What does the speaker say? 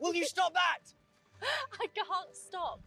Will you stop that? I can't stop.